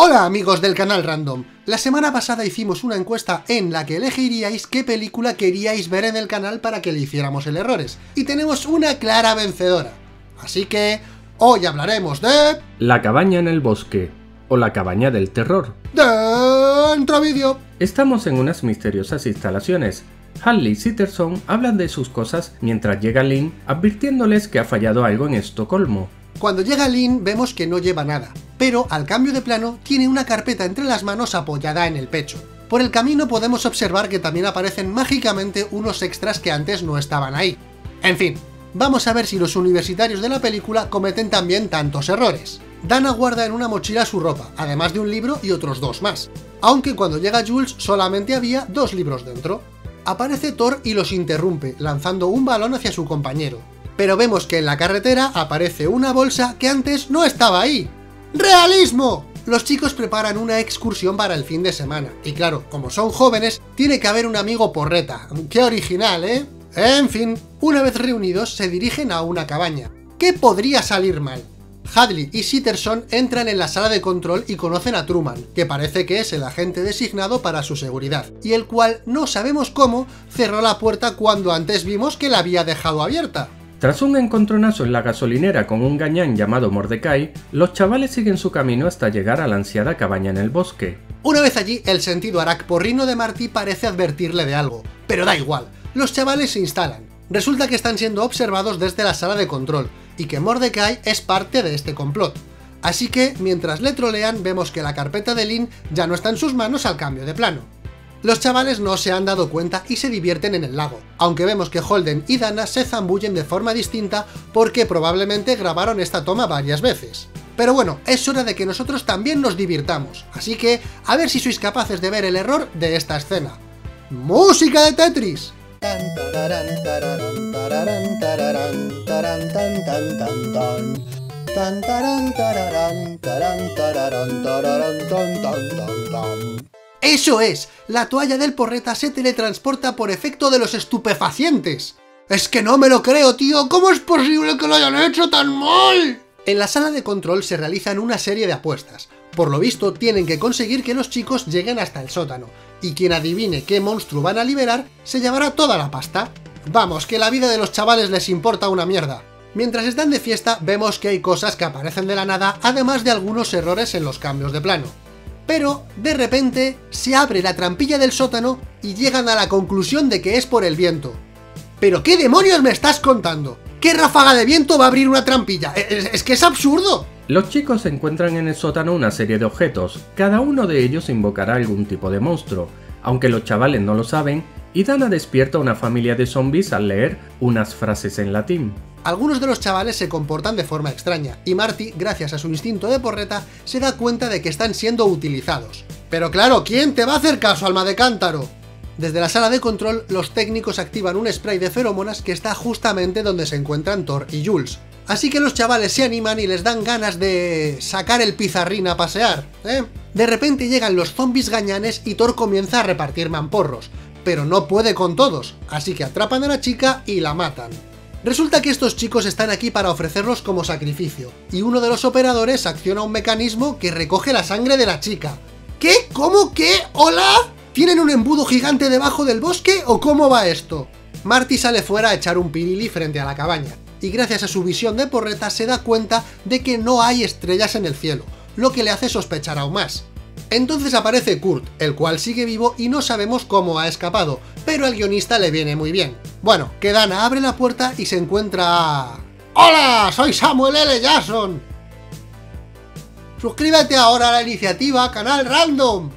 Hola amigos del canal Random, la semana pasada hicimos una encuesta en la que elegiríais qué película queríais ver en el canal para que le hiciéramos el errores, y tenemos una clara vencedora. Así que, hoy hablaremos de... La cabaña en el bosque, o la cabaña del terror. Dentro vídeo. Estamos en unas misteriosas instalaciones. Halley y Sitterson hablan de sus cosas mientras llega Lynn advirtiéndoles que ha fallado algo en Estocolmo. Cuando llega Lynn vemos que no lleva nada, pero al cambio de plano tiene una carpeta entre las manos apoyada en el pecho. Por el camino podemos observar que también aparecen mágicamente unos extras que antes no estaban ahí. En fin, vamos a ver si los universitarios de la película cometen también tantos errores. Dana guarda en una mochila su ropa, además de un libro y otros dos más, aunque cuando llega Jules solamente había dos libros dentro. Aparece Thor y los interrumpe, lanzando un balón hacia su compañero, pero vemos que en la carretera aparece una bolsa que antes no estaba ahí. ¡Realismo! Los chicos preparan una excursión para el fin de semana, y claro, como son jóvenes, tiene que haber un amigo porreta. ¡Qué original, eh! En fin, una vez reunidos se dirigen a una cabaña. ¿Qué podría salir mal? Hadley y Sitterson entran en la sala de control y conocen a Truman, que parece que es el agente designado para su seguridad, y el cual, no sabemos cómo, cerró la puerta cuando antes vimos que la había dejado abierta. Tras un encontronazo en la gasolinera con un gañán llamado Mordecai, los chavales siguen su camino hasta llegar a la ansiada cabaña en el bosque. Una vez allí, el sentido porrino de Marty parece advertirle de algo, pero da igual, los chavales se instalan. Resulta que están siendo observados desde la sala de control, y que Mordecai es parte de este complot. Así que, mientras le trolean, vemos que la carpeta de Lynn ya no está en sus manos al cambio de plano. Los chavales no se han dado cuenta y se divierten en el lago, aunque vemos que Holden y Dana se zambullen de forma distinta porque probablemente grabaron esta toma varias veces. Pero bueno, es hora de que nosotros también nos divirtamos, así que a ver si sois capaces de ver el error de esta escena. ¡Música de Tetris! ¡Eso es! La toalla del porreta se teletransporta por efecto de los estupefacientes. Es que no me lo creo, tío. ¿Cómo es posible que lo hayan hecho tan mal? En la sala de control se realizan una serie de apuestas. Por lo visto, tienen que conseguir que los chicos lleguen hasta el sótano, y quien adivine qué monstruo van a liberar, se llevará toda la pasta. Vamos, que la vida de los chavales les importa una mierda. Mientras están de fiesta, vemos que hay cosas que aparecen de la nada, además de algunos errores en los cambios de plano pero de repente se abre la trampilla del sótano y llegan a la conclusión de que es por el viento. ¿Pero qué demonios me estás contando? ¿Qué ráfaga de viento va a abrir una trampilla? ¡Es, que es absurdo! Los chicos encuentran en el sótano una serie de objetos, cada uno de ellos invocará algún tipo de monstruo, aunque los chavales no lo saben, y Dana despierta a una familia de zombies al leer unas frases en latín. Algunos de los chavales se comportan de forma extraña, y Marty, gracias a su instinto de porreta, se da cuenta de que están siendo utilizados. Pero claro, ¿quién te va a hacer caso, alma de cántaro? Desde la sala de control, los técnicos activan un spray de feromonas que está justamente donde se encuentran Thor y Jules. Así que los chavales se animan y les dan ganas de... sacar el pizarrín a pasear, ¿eh? De repente llegan los zombies gañanes y Thor comienza a repartir mamporros, pero no puede con todos, así que atrapan a la chica y la matan. Resulta que estos chicos están aquí para ofrecerlos como sacrificio, y uno de los operadores acciona un mecanismo que recoge la sangre de la chica. ¿Qué? ¿Cómo? ¿Qué? ¿Hola? ¿Tienen un embudo gigante debajo del bosque o cómo va esto? Marty sale fuera a echar un pirili frente a la cabaña, y gracias a su visión de porreta se da cuenta de que no hay estrellas en el cielo, lo que le hace sospechar aún más. Entonces aparece Kurt, el cual sigue vivo y no sabemos cómo ha escapado, pero al guionista le viene muy bien. Bueno, que Dana abre la puerta y se encuentra... ¡Hola! Soy Samuel L. Jackson. Suscríbete ahora a la iniciativa Canal Random.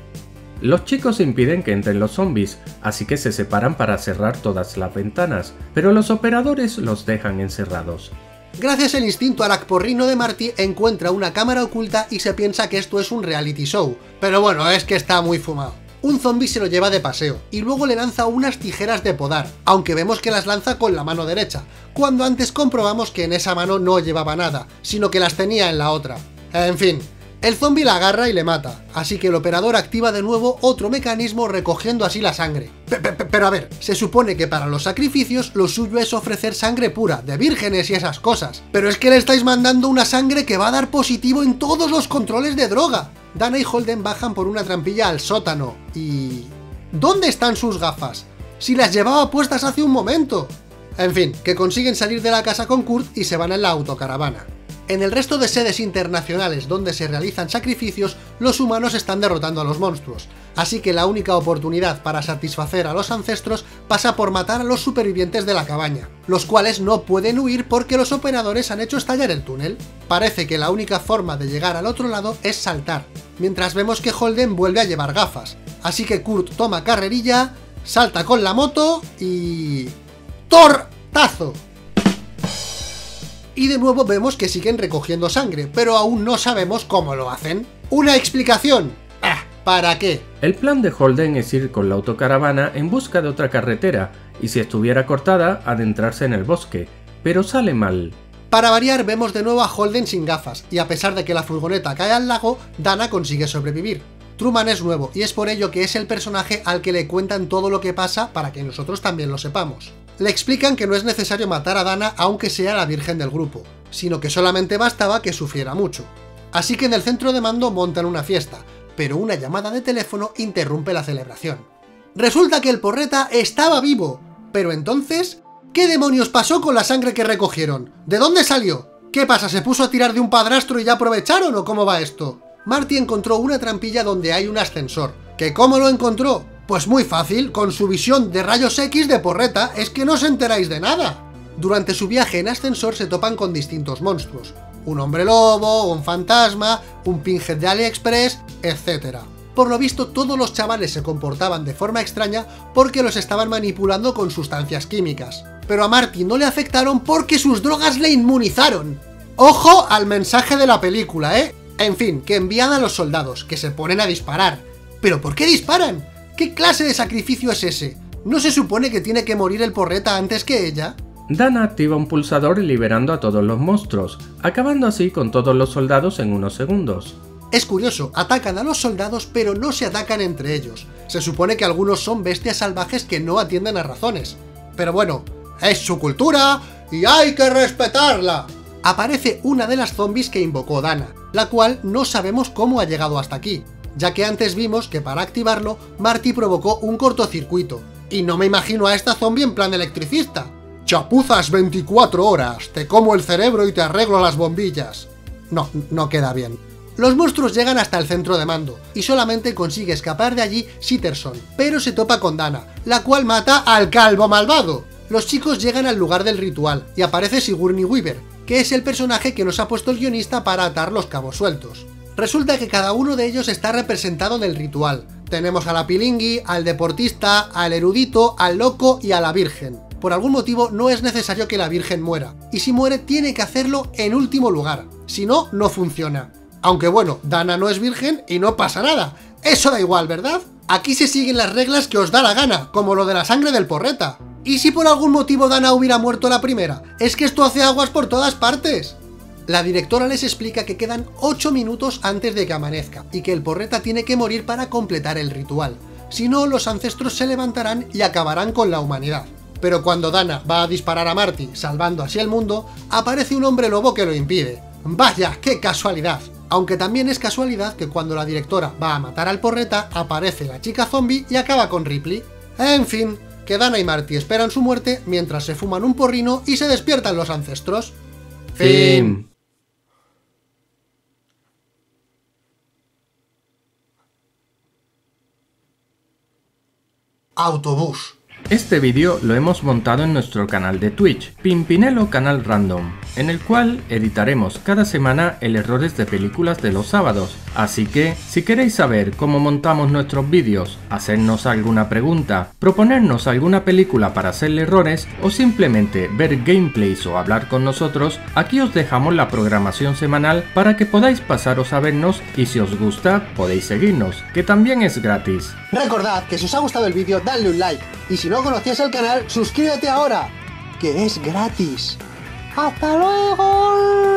Los chicos impiden que entren los zombies, así que se separan para cerrar todas las ventanas, pero los operadores los dejan encerrados. Gracias al instinto aracporrino de Marty encuentra una cámara oculta y se piensa que esto es un reality show, pero bueno, es que está muy fumado un zombie se lo lleva de paseo, y luego le lanza unas tijeras de podar, aunque vemos que las lanza con la mano derecha, cuando antes comprobamos que en esa mano no llevaba nada, sino que las tenía en la otra. En fin, el zombie la agarra y le mata, así que el operador activa de nuevo otro mecanismo recogiendo así la sangre. Pero a ver, se supone que para los sacrificios lo suyo es ofrecer sangre pura, de vírgenes y esas cosas, pero es que le estáis mandando una sangre que va a dar positivo en todos los controles de droga. Dana y Holden bajan por una trampilla al sótano y... ¿Dónde están sus gafas? Si las llevaba puestas hace un momento. En fin, que consiguen salir de la casa con Kurt y se van en la autocaravana. En el resto de sedes internacionales donde se realizan sacrificios, los humanos están derrotando a los monstruos, así que la única oportunidad para satisfacer a los ancestros pasa por matar a los supervivientes de la cabaña, los cuales no pueden huir porque los operadores han hecho estallar el túnel. Parece que la única forma de llegar al otro lado es saltar, mientras vemos que Holden vuelve a llevar gafas, así que Kurt toma carrerilla, salta con la moto y... ¡Tortazo! Y de nuevo vemos que siguen recogiendo sangre, pero aún no sabemos cómo lo hacen. ¿Una explicación? ¿Para qué? El plan de Holden es ir con la autocaravana en busca de otra carretera, y si estuviera cortada, adentrarse en el bosque, pero sale mal. Para variar, vemos de nuevo a Holden sin gafas, y a pesar de que la furgoneta cae al lago, Dana consigue sobrevivir. Truman es nuevo, y es por ello que es el personaje al que le cuentan todo lo que pasa para que nosotros también lo sepamos le explican que no es necesario matar a Dana aunque sea la virgen del grupo, sino que solamente bastaba que sufriera mucho. Así que en el centro de mando montan una fiesta, pero una llamada de teléfono interrumpe la celebración. Resulta que el porreta estaba vivo, pero entonces, ¿qué demonios pasó con la sangre que recogieron? ¿De dónde salió? ¿Qué pasa, se puso a tirar de un padrastro y ya aprovecharon o cómo va esto? Marty encontró una trampilla donde hay un ascensor. ¿Que cómo lo encontró? Pues muy fácil, con su visión de rayos X de porreta, es que no os enteráis de nada. Durante su viaje en ascensor se topan con distintos monstruos. Un hombre lobo, un fantasma, un pinhead de AliExpress, etc. Por lo visto todos los chavales se comportaban de forma extraña porque los estaban manipulando con sustancias químicas. Pero a Marty no le afectaron porque sus drogas le inmunizaron. ¡Ojo al mensaje de la película, eh! En fin, que envían a los soldados, que se ponen a disparar. ¿Pero por qué disparan? ¿Qué clase de sacrificio es ese? ¿No se supone que tiene que morir el porreta antes que ella? Dana activa un pulsador liberando a todos los monstruos, acabando así con todos los soldados en unos segundos. Es curioso, atacan a los soldados pero no se atacan entre ellos. Se supone que algunos son bestias salvajes que no atienden a razones. Pero bueno, es su cultura y hay que respetarla. Aparece una de las zombies que invocó Dana, la cual no sabemos cómo ha llegado hasta aquí ya que antes vimos que para activarlo, Marty provocó un cortocircuito. Y no me imagino a esta zombie en plan electricista. Chapuzas 24 horas, te como el cerebro y te arreglo las bombillas. No, no queda bien. Los monstruos llegan hasta el centro de mando, y solamente consigue escapar de allí Sitterson, pero se topa con Dana, la cual mata al calvo malvado. Los chicos llegan al lugar del ritual, y aparece Sigourney Weaver, que es el personaje que nos ha puesto el guionista para atar los cabos sueltos. Resulta que cada uno de ellos está representado en el ritual. Tenemos a la pilingui, al deportista, al erudito, al loco y a la virgen. Por algún motivo no es necesario que la virgen muera, y si muere tiene que hacerlo en último lugar, si no, no funciona. Aunque bueno, Dana no es virgen y no pasa nada, eso da igual, ¿verdad? Aquí se siguen las reglas que os da la gana, como lo de la sangre del porreta. ¿Y si por algún motivo Dana hubiera muerto la primera? Es que esto hace aguas por todas partes. La directora les explica que quedan 8 minutos antes de que amanezca, y que el porreta tiene que morir para completar el ritual. Si no, los ancestros se levantarán y acabarán con la humanidad. Pero cuando Dana va a disparar a Marty, salvando así el mundo, aparece un hombre lobo que lo impide. ¡Vaya, qué casualidad! Aunque también es casualidad que cuando la directora va a matar al porreta, aparece la chica zombie y acaba con Ripley. En fin, que Dana y Marty esperan su muerte mientras se fuman un porrino y se despiertan los ancestros. Fin. autobús. Este vídeo lo hemos montado en nuestro canal de Twitch, Pimpinelo Canal Random, en el cual editaremos cada semana el errores de películas de los sábados. Así que, si queréis saber cómo montamos nuestros vídeos, hacernos alguna pregunta, proponernos alguna película para hacerle errores o simplemente ver gameplays o hablar con nosotros, aquí os dejamos la programación semanal para que podáis pasaros a vernos y si os gusta podéis seguirnos, que también es gratis. Recordad que si os ha gustado el vídeo, dadle un like y si no conocías el canal, suscríbete ahora, que es gratis. ¡Hasta luego!